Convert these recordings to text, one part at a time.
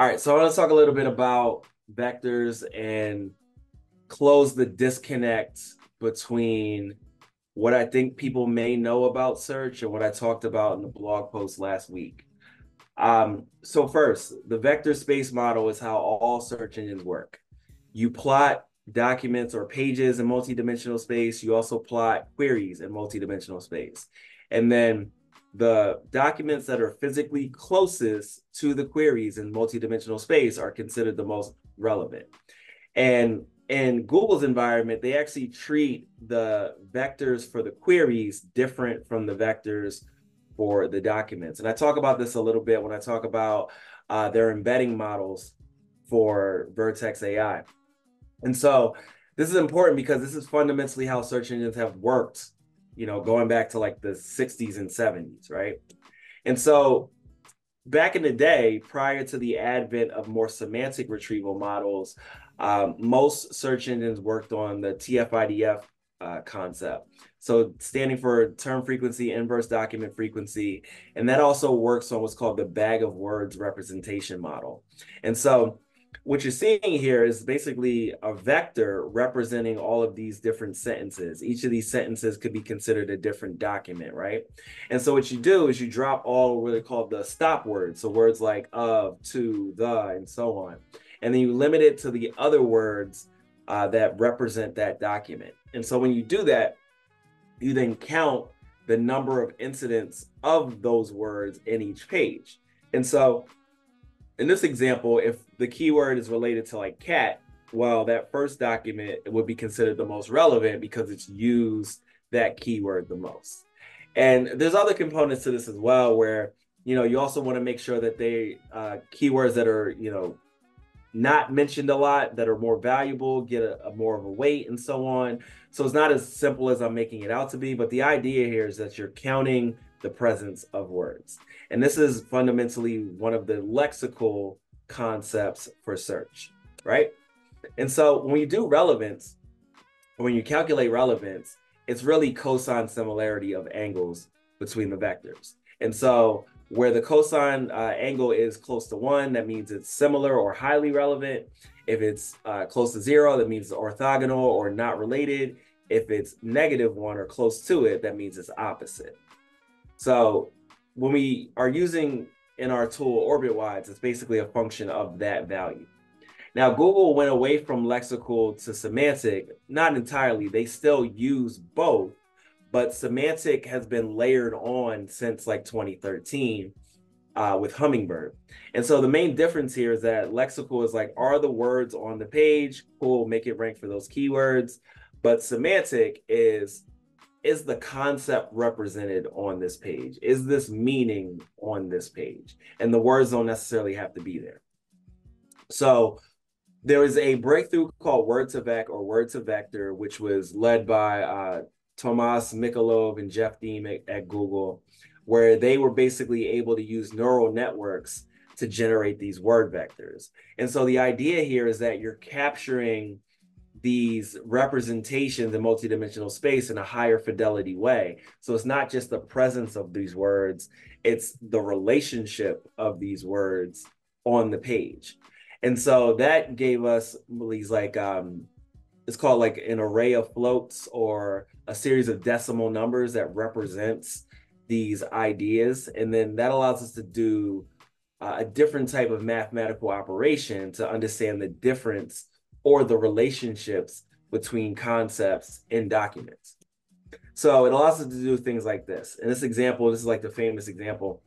All right, so I want to talk a little bit about vectors and close the disconnect between what I think people may know about search and what I talked about in the blog post last week. Um, so first, the vector space model is how all search engines work. You plot documents or pages in multidimensional space. You also plot queries in multidimensional space. And then the documents that are physically closest to the queries in multidimensional space are considered the most relevant. And in Google's environment, they actually treat the vectors for the queries different from the vectors for the documents. And I talk about this a little bit when I talk about uh, their embedding models for Vertex AI. And so this is important because this is fundamentally how search engines have worked you know, going back to like the 60s and 70s, right? And so back in the day, prior to the advent of more semantic retrieval models, um, most search engines worked on the TF-IDF uh, concept. So standing for term frequency, inverse document frequency. And that also works on what's called the bag of words representation model. And so what you're seeing here is basically a vector representing all of these different sentences. Each of these sentences could be considered a different document, right? And so what you do is you drop all what are called the stop words. So words like of, to, the, and so on. And then you limit it to the other words uh, that represent that document. And so when you do that, you then count the number of incidents of those words in each page. And so in this example, if the keyword is related to like cat, well, that first document would be considered the most relevant because it's used that keyword the most. And there's other components to this as well, where you know you also want to make sure that they uh, keywords that are you know not mentioned a lot that are more valuable get a, a, more of a weight and so on so it's not as simple as i'm making it out to be but the idea here is that you're counting the presence of words. And this is fundamentally one of the lexical concepts for search, right? And so when you do relevance, when you calculate relevance, it's really cosine similarity of angles between the vectors. And so where the cosine uh, angle is close to one, that means it's similar or highly relevant. If it's uh, close to zero, that means it's orthogonal or not related. If it's negative one or close to it, that means it's opposite. So when we are using in our tool OrbitWise, it's basically a function of that value. Now, Google went away from lexical to semantic, not entirely. They still use both, but semantic has been layered on since like 2013 uh, with Hummingbird. And so the main difference here is that lexical is like, are the words on the page? Cool, make it rank for those keywords. But semantic is is the concept represented on this page? Is this meaning on this page? And the words don't necessarily have to be there. So there is a breakthrough called Word2Vec or Word2Vector, which was led by uh, Tomas Mikolov and Jeff Dean at, at Google, where they were basically able to use neural networks to generate these word vectors. And so the idea here is that you're capturing these representations in multidimensional space in a higher fidelity way. So it's not just the presence of these words, it's the relationship of these words on the page. And so that gave us these like um it's called like an array of floats or a series of decimal numbers that represents these ideas and then that allows us to do uh, a different type of mathematical operation to understand the difference or the relationships between concepts in documents. So it allows us to do things like this. In this example, this is like the famous example.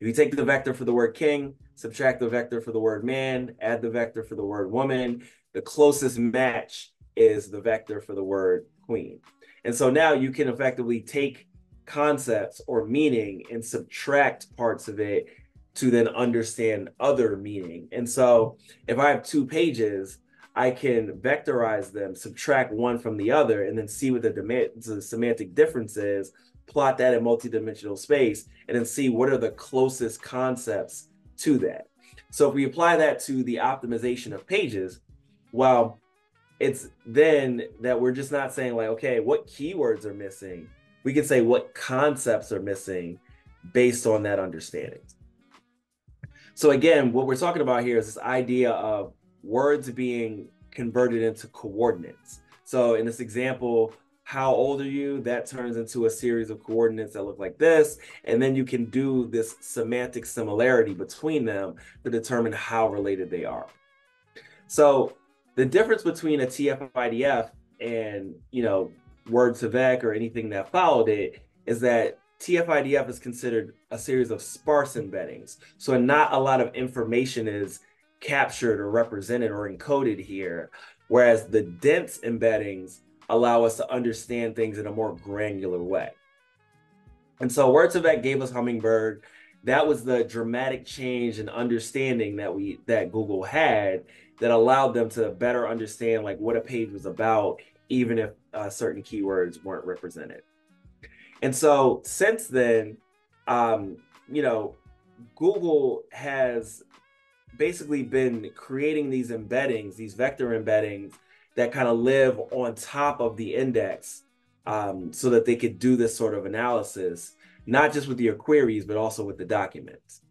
If you take the vector for the word king, subtract the vector for the word man, add the vector for the word woman, the closest match is the vector for the word queen. And so now you can effectively take concepts or meaning and subtract parts of it to then understand other meaning. And so if I have two pages, I can vectorize them, subtract one from the other, and then see what the, the semantic difference is, plot that in multidimensional space, and then see what are the closest concepts to that. So if we apply that to the optimization of pages, well, it's then that we're just not saying like, okay, what keywords are missing? We can say what concepts are missing based on that understanding. So again, what we're talking about here is this idea of words being converted into coordinates. So in this example, how old are you? That turns into a series of coordinates that look like this. And then you can do this semantic similarity between them to determine how related they are. So the difference between a TF-IDF and, you know, Word2Vec or anything that followed it is that TF-IDF is considered a series of sparse embeddings. So not a lot of information is captured or represented or encoded here, whereas the dense embeddings allow us to understand things in a more granular way. And so Word2Vec gave us Hummingbird. That was the dramatic change in understanding that we that Google had that allowed them to better understand like what a page was about, even if uh, certain keywords weren't represented. And so since then, um, you know, Google has basically been creating these embeddings, these vector embeddings that kind of live on top of the index um, so that they could do this sort of analysis, not just with your queries, but also with the documents.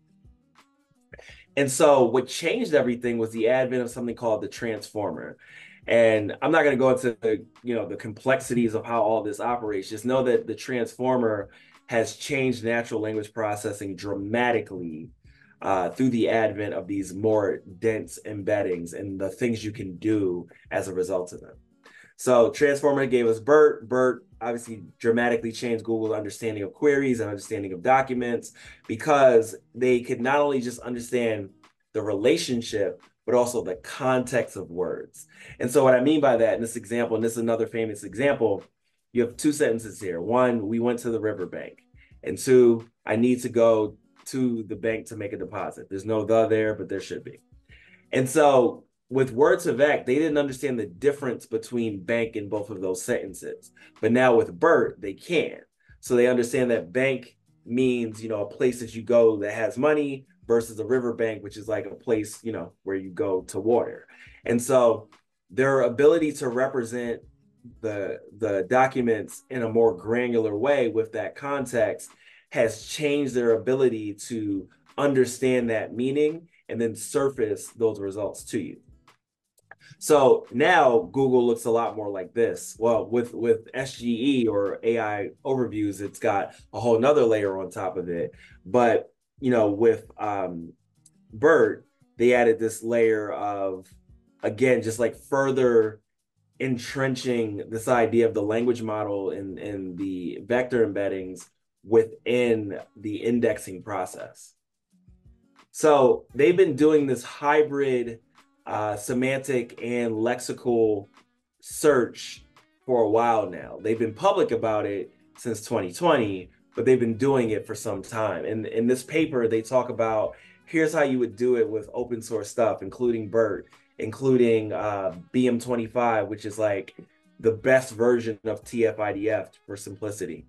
And so what changed everything was the advent of something called the transformer. And I'm not going to go into the, you know, the complexities of how all this operates. Just know that the transformer has changed natural language processing dramatically uh, through the advent of these more dense embeddings and the things you can do as a result of them. So Transformer gave us BERT. BERT obviously dramatically changed Google's understanding of queries and understanding of documents because they could not only just understand the relationship, but also the context of words. And so what I mean by that in this example, and this is another famous example, you have two sentences here. One, we went to the riverbank. And two, I need to go to the bank to make a deposit. There's no the there, but there should be. And so with Word2Vec, they didn't understand the difference between bank in both of those sentences. But now with BERT, they can. So they understand that bank means, you know, a place that you go that has money versus a riverbank, which is like a place, you know, where you go to water. And so their ability to represent the the documents in a more granular way with that context has changed their ability to understand that meaning and then surface those results to you. So now Google looks a lot more like this. Well, with with SGE or AI overviews, it's got a whole nother layer on top of it. But you know, with um, BERT, they added this layer of again, just like further entrenching this idea of the language model and, and the vector embeddings within the indexing process. So they've been doing this hybrid uh, semantic and lexical search for a while now. They've been public about it since 2020, but they've been doing it for some time. And in this paper, they talk about here's how you would do it with open source stuff, including BERT, including uh, BM25, which is like the best version of TF-IDF for simplicity.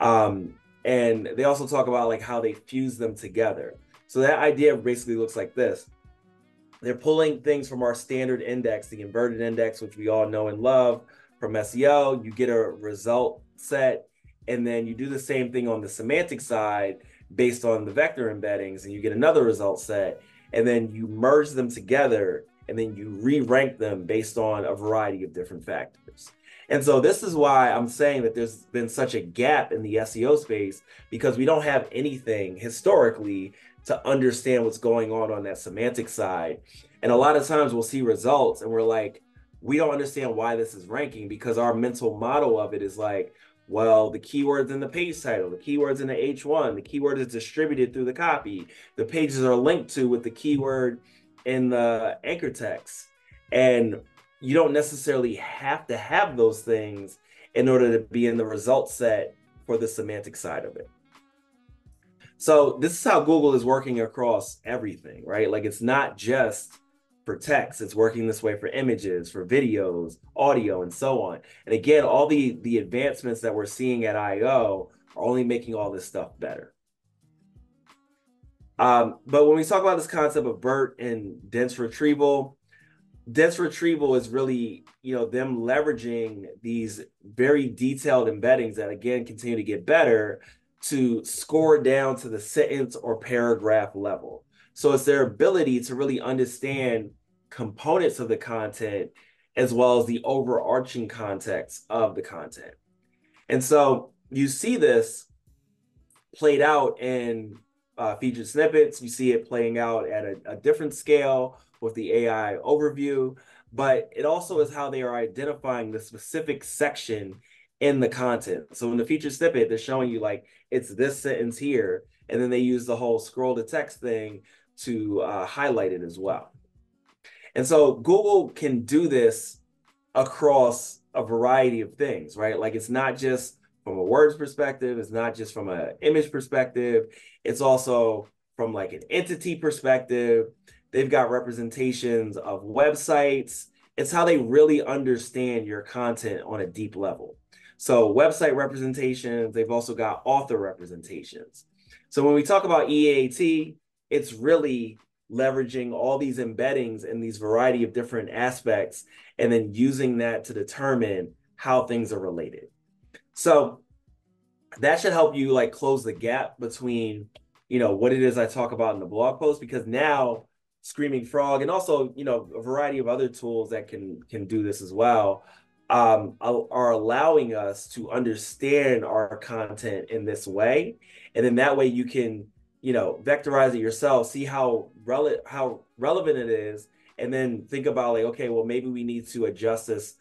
Um, and they also talk about like how they fuse them together. So that idea basically looks like this. They're pulling things from our standard index, the inverted index, which we all know and love from SEO. You get a result set, and then you do the same thing on the semantic side based on the vector embeddings, and you get another result set, and then you merge them together, and then you re-rank them based on a variety of different factors. And so this is why I'm saying that there's been such a gap in the SEO space because we don't have anything historically to understand what's going on on that semantic side. And a lot of times we'll see results and we're like, we don't understand why this is ranking because our mental model of it is like, well, the keywords in the page title, the keywords in the H1, the keyword is distributed through the copy, the pages are linked to with the keyword in the anchor text. And you don't necessarily have to have those things in order to be in the result set for the semantic side of it. So this is how Google is working across everything, right? Like it's not just for text, it's working this way for images, for videos, audio, and so on. And again, all the the advancements that we're seeing at I/O are only making all this stuff better. Um, but when we talk about this concept of BERT and dense retrieval, dense retrieval is really you know them leveraging these very detailed embeddings that again continue to get better to score down to the sentence or paragraph level So it's their ability to really understand components of the content as well as the overarching context of the content. And so you see this played out in uh, featured snippets. You see it playing out at a, a different scale with the AI overview, but it also is how they are identifying the specific section in the content. So in the featured snippet, they're showing you like it's this sentence here, and then they use the whole scroll to text thing to uh, highlight it as well. And so Google can do this across a variety of things, right? Like it's not just from a words perspective, it's not just from an image perspective, it's also from like an entity perspective. They've got representations of websites. It's how they really understand your content on a deep level. So website representations, they've also got author representations. So when we talk about EAT, it's really leveraging all these embeddings in these variety of different aspects and then using that to determine how things are related. So that should help you like close the gap between, you know, what it is I talk about in the blog post because now Screaming Frog and also, you know, a variety of other tools that can can do this as well um, are allowing us to understand our content in this way. And then that way you can you know, vectorize it yourself, see how rele- how relevant it is, and then think about like, okay, well, maybe we need to adjust this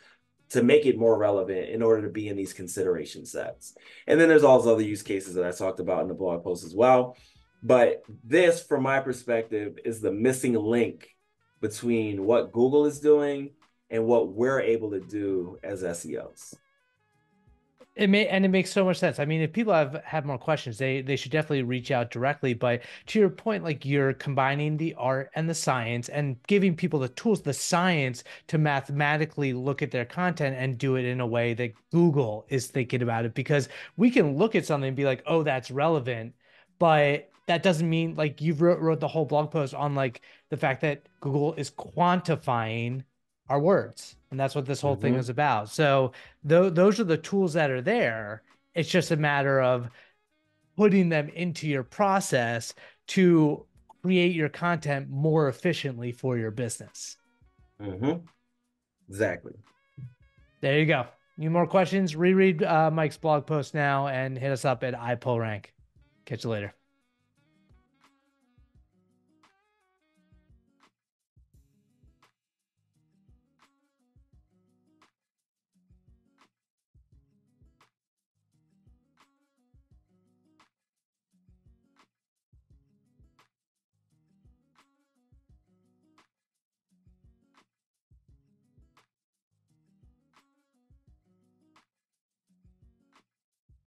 to make it more relevant in order to be in these consideration sets. And then there's all those other use cases that I talked about in the blog post as well. But this, from my perspective, is the missing link between what Google is doing and what we're able to do as SEOs. It may and it makes so much sense. I mean, if people have have more questions, they they should definitely reach out directly. But to your point, like you're combining the art and the science and giving people the tools, the science to mathematically look at their content and do it in a way that Google is thinking about it. Because we can look at something and be like, oh, that's relevant, but that doesn't mean like you wrote, wrote the whole blog post on like the fact that Google is quantifying our words and that's what this whole mm-hmm. thing is about. So th- those are the tools that are there. It's just a matter of putting them into your process to create your content more efficiently for your business. Mm-hmm. exactly. There you go. Need more questions? Reread uh, mike's blog post now and hit us up at iPullRank catch you later